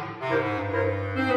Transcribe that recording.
Música